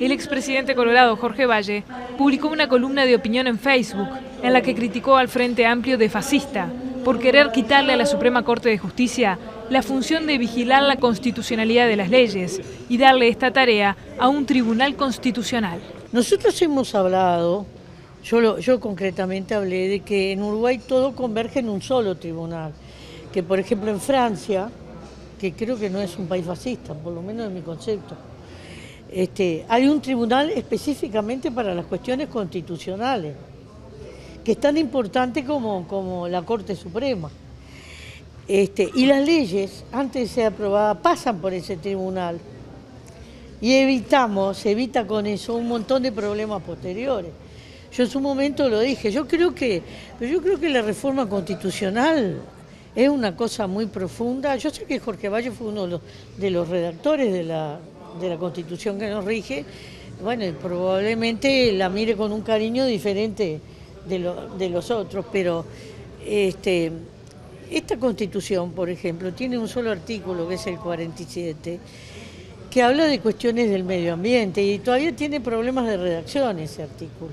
el expresidente colorado Jorge Valle publicó una columna de opinión en Facebook en la que criticó al Frente Amplio de fascista por querer quitarle a la Suprema Corte de Justicia la función de vigilar la constitucionalidad de las leyes y darle esta tarea a un tribunal constitucional. Nosotros hemos hablado, yo, yo concretamente hablé de que en Uruguay todo converge en un solo tribunal, que por ejemplo en Francia, que creo que no es un país fascista, por lo menos en mi concepto, este, hay un tribunal específicamente para las cuestiones constitucionales, que es tan importante como, como la Corte Suprema. Este, y las leyes, antes de ser aprobadas, pasan por ese tribunal. Y evitamos, se evita con eso un montón de problemas posteriores. Yo en su momento lo dije, yo creo que, yo creo que la reforma constitucional es una cosa muy profunda. Yo sé que Jorge Valle fue uno de los, redactores de la, de la constitución que nos rige. Bueno, probablemente la mire con un cariño diferente de, los otros, pero este, esta constitución, por ejemplo, tiene un solo artículo, que es el 47, que habla de cuestiones del medio ambiente y todavía tiene problemas de redacción ese artículo,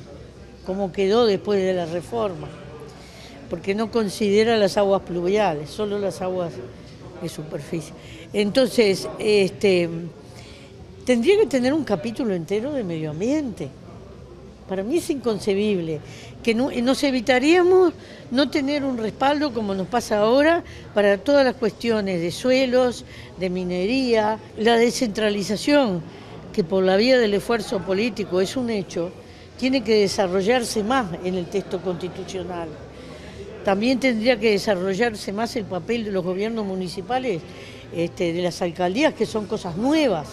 como quedó después de la reforma, porque no considera las aguas pluviales, solo las aguas de superficie. Entonces, este, tendría que tener un capítulo entero de medio ambiente. Para mí es inconcebible que nos evitaríamos no tener un respaldo como nos pasa ahora para todas las cuestiones de suelos, de minería, la descentralización, que por la vía del esfuerzo político es un hecho, tiene que desarrollarse más en el texto constitucional. También tendría que desarrollarse más el papel de los gobiernos municipales, este, de las alcaldías, que son cosas nuevas.